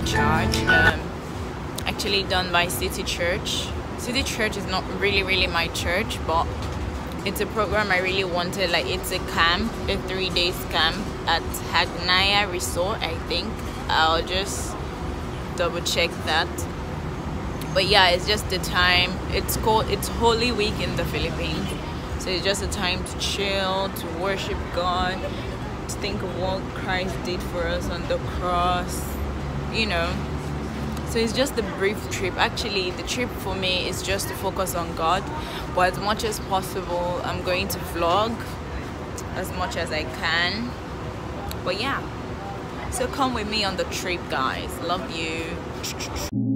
Um, actually done by Citi Church. Citi Church is not really, really my church, but it's a program I really wanted. Like it's a camp, a three days camp at Hagnaya Resort, I think. I'll just double check that. But yeah, it's just the time. It's called it's Holy Week in the Philippines. So it's just a time to chill, to worship God, to think of what Christ did for us on the cross, you know. So it's just a brief trip. Actually, the trip for me is just to focus on God. But as much as possible, I'm going to vlog as much as I can. But yeah. So come with me on the trip, guys. Love you.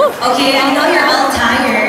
Okay, I know you're all tired.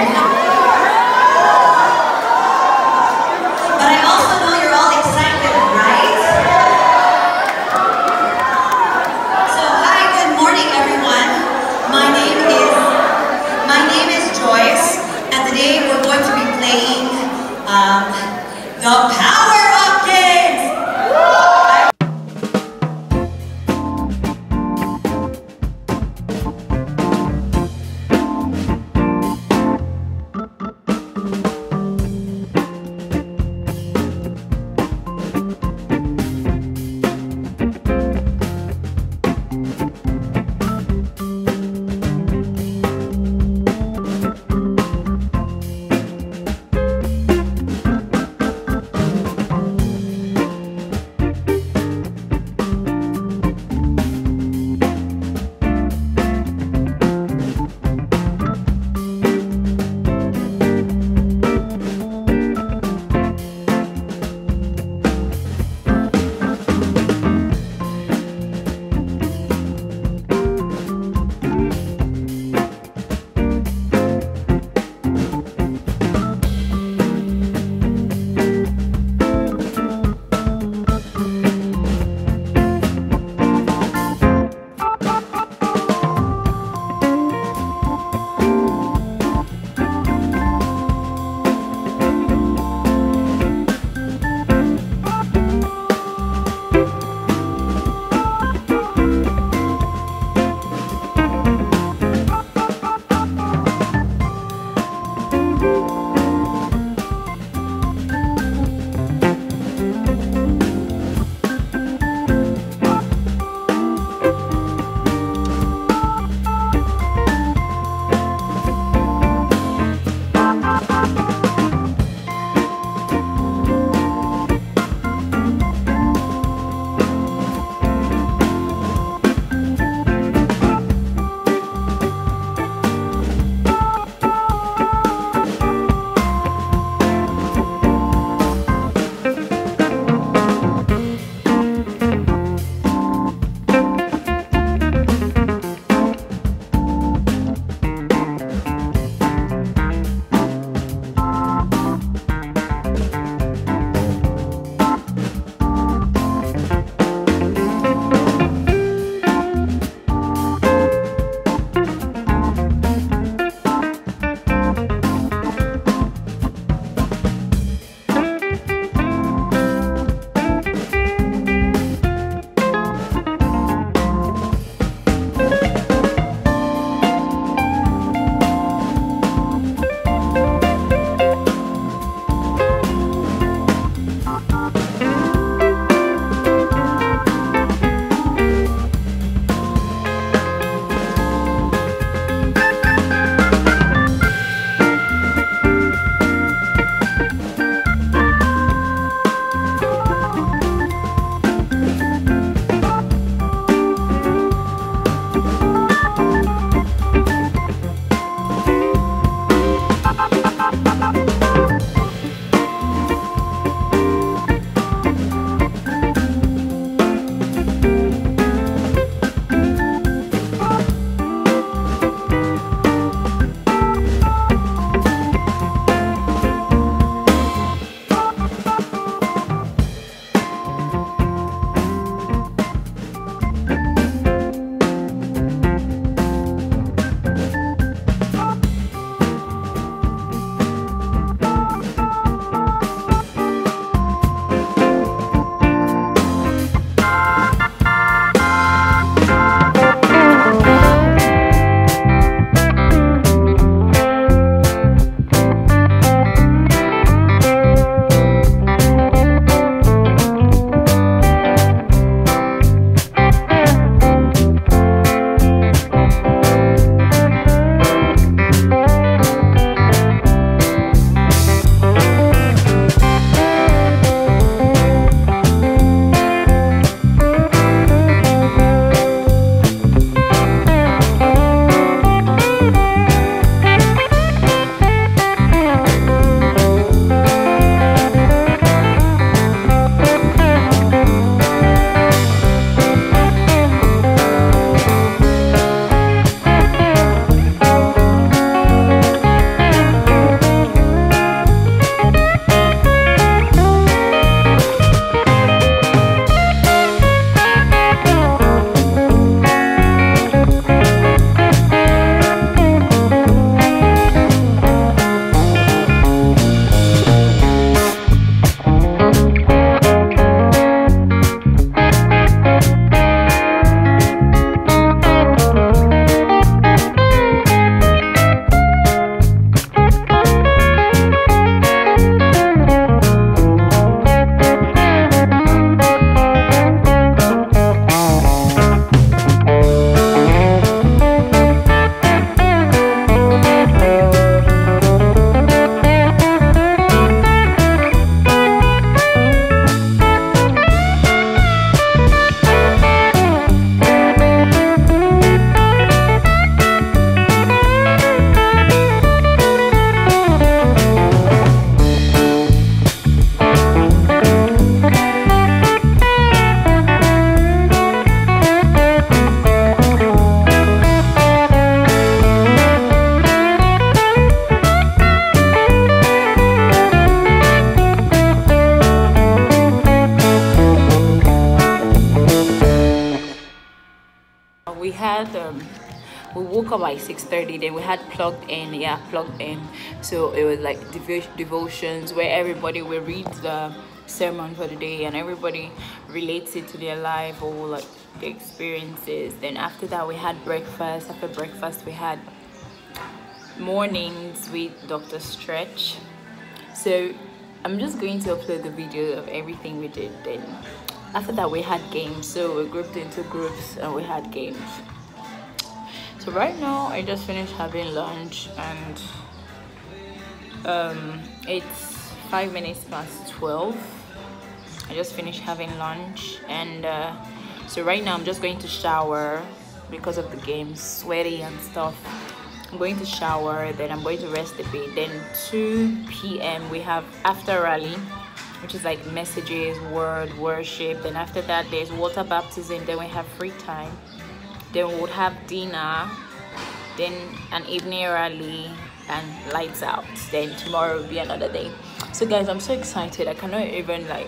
6.30 then we had plugged in yeah plugged in. So it was like devo- devotions where everybody will read the sermon for the day and everybody relates it to their life or like the experiences. Then after that we had breakfast. After breakfast we had mornings with dr stretch. So i'm just going to upload the video of everything we did then. After that we had games. So we grouped into groups and we had games so right now i just finished having lunch and um it's five minutes past 12 i just finished having lunch and uh, so right now i'm just going to shower because of the games sweaty and stuff. I'm going to shower then i'm going to rest a bit. Then 2 p.m we have after rally which is like messages word worship. Then after that there's water baptism. Then we have free time then we would have dinner then an evening rally and lights out. Then tomorrow will be another day. So guys i'm so excited. I cannot even like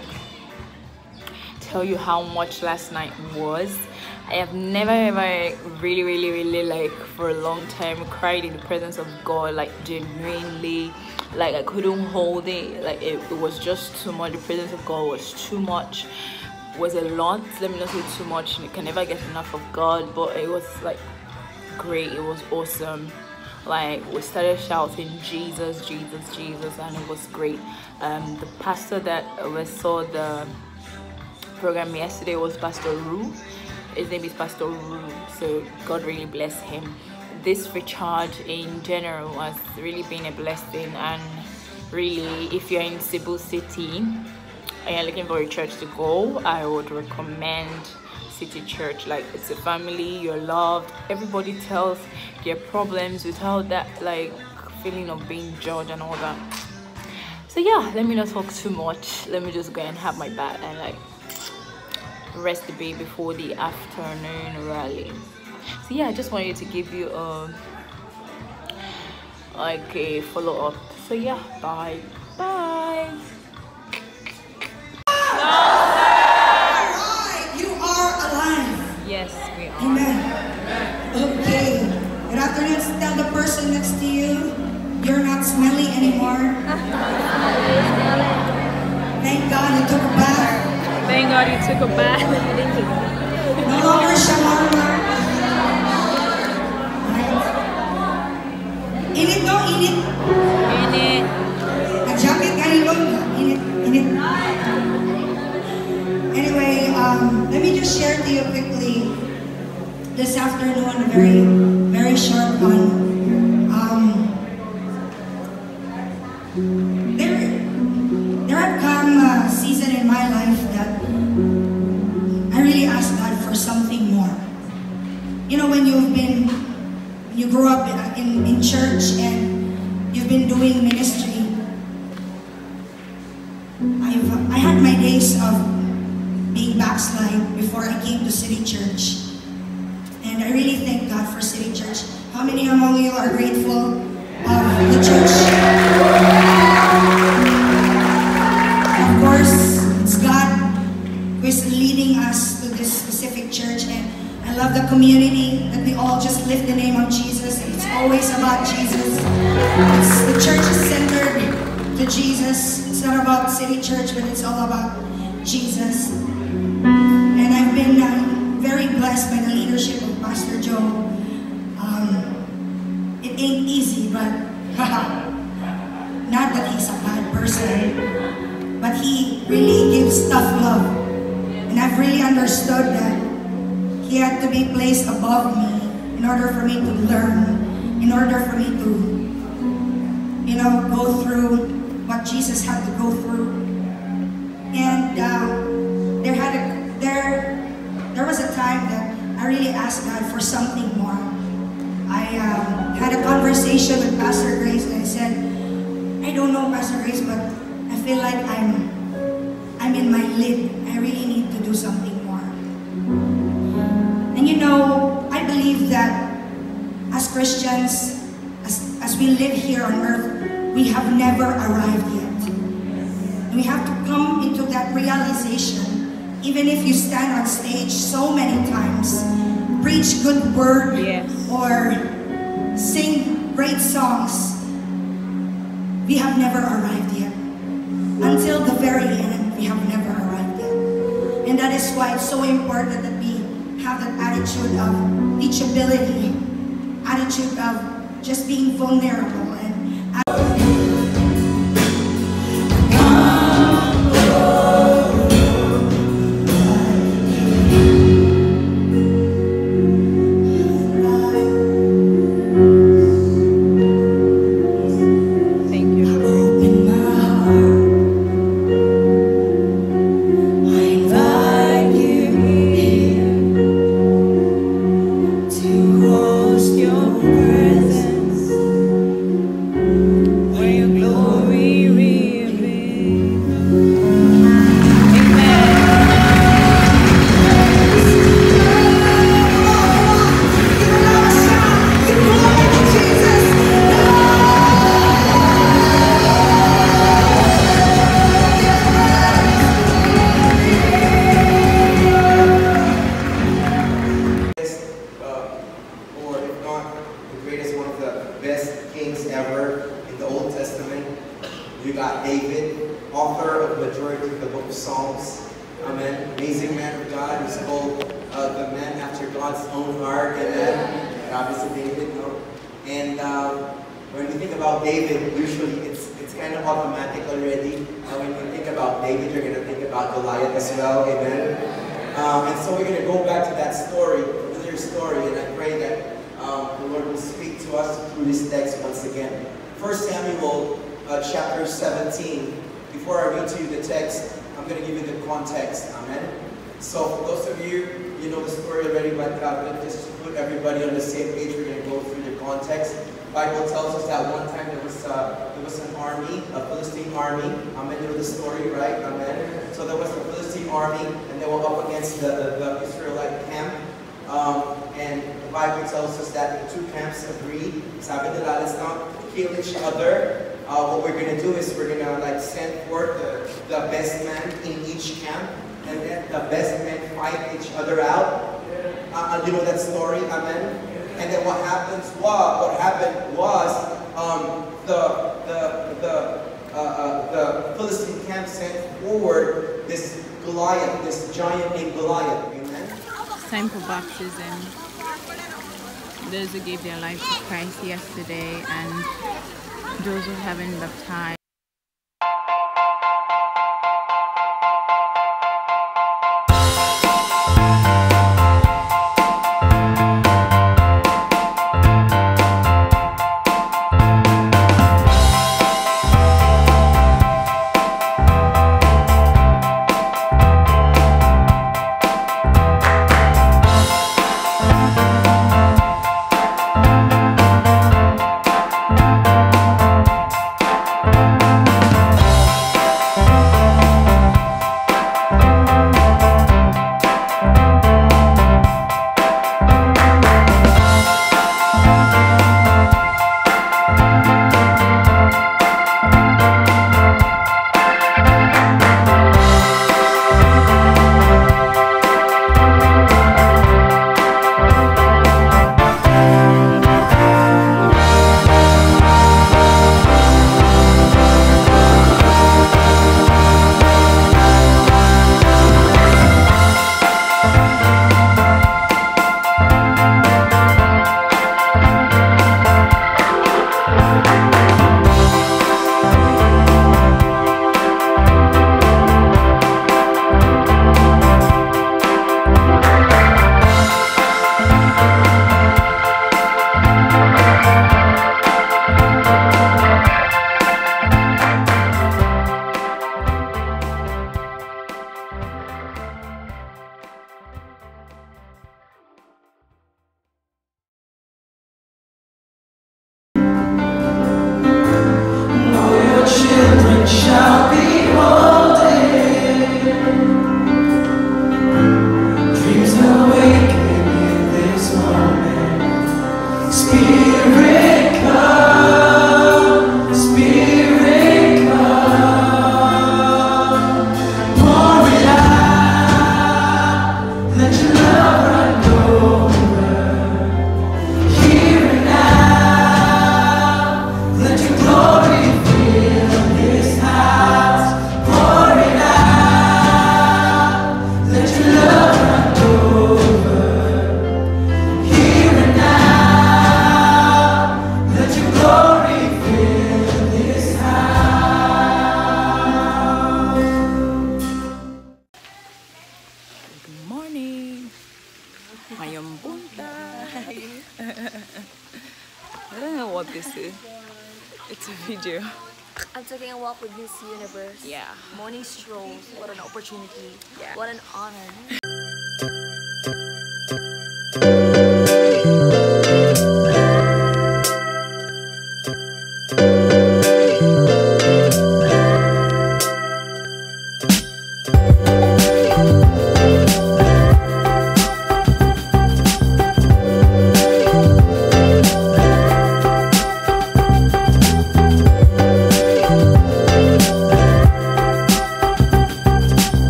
tell you how much last night was. I have never ever really really really like for a long time cried in the presence of god like genuinely. Like i couldn't hold it. Like it, it was just too much. The presence of god was too much was a lot. Let me not say too much. You can never get enough of god but it was like great. It was awesome. Like we started shouting jesus jesus jesus and it was great. Um the pastor that we saw the program yesterday was pastor rue his name is pastor rue so god really bless him. This recharge in general has really been a blessing and really if you're in cebu city and you're looking for a church to go? I would recommend Citi Church. Like it's a family you're loved. Everybody tells their problems without that like feeling of being judged and all that. So yeah let me not talk too much. Let me just go and have my bath and like rest a bit before the afternoon rally. So yeah i just wanted to give you a like a follow-up. So yeah bye. Bye took a bath. No longer shawarma. Right? Init no, init. In it. Nag-jacket ka rin Init, init. Anyway, um, let me just share to you quickly this afternoon, a very, very short one. Um, but not that he's a bad person, but he really gives tough love. And I've really understood that he had to be placed above me in order for me to learn, in order for me to, you know, go through what Jesus had to go through. And uh, there had a there there was a time that I really asked God for something more. I um, had a conversation with Pastor Grace and I said, I don't know Pastor Grace, but I feel like I'm I'm in my lid. I really need to do something more. And you know, I believe that as Christians, as, as we live here on earth, we have never arrived yet. And we have to come into that realization, even if you stand on stage so many times, preach good word, Yes. or sing great songs, we have never arrived yet. Until the very end, we have never arrived yet. And that is why it's so important that we have that attitude of teachability, attitude of just being vulnerable and when we think about David, usually it's it's kind of automatic already. And when you think about David, you're going to think about Goliath as well. Amen. Um, and so we're going to go back to that story, familiar story, and I pray that um, the Lord will speak to us through this text once again. 1 Samuel uh, chapter 17. Before I read to you the text, I'm going to give you the context. Amen. So for those of you, you know the story already, but uh, just to put everybody on the same page, we're going to go through the context. Bible tells us that one time there was uh, there was an army, a Philistine army. Amen. You know the story, right? Amen. So there was a Philistine army, and they were up against the, the, the Israelite camp. Um, and the Bible tells us that the two camps agreed. Sabi nila, let's not kill each other. Uh, what we're gonna do is we're gonna like send forth the, the best man in each camp, and then the best men fight each other out. Uh, uh, you know that story, amen. And then what happens was, what happened was, um, the the the uh, uh, the Philistine camp sent forward this Goliath, this giant named Goliath. Amen. It's time for baptism. Those who gave their life to Christ yesterday and those who haven't baptized.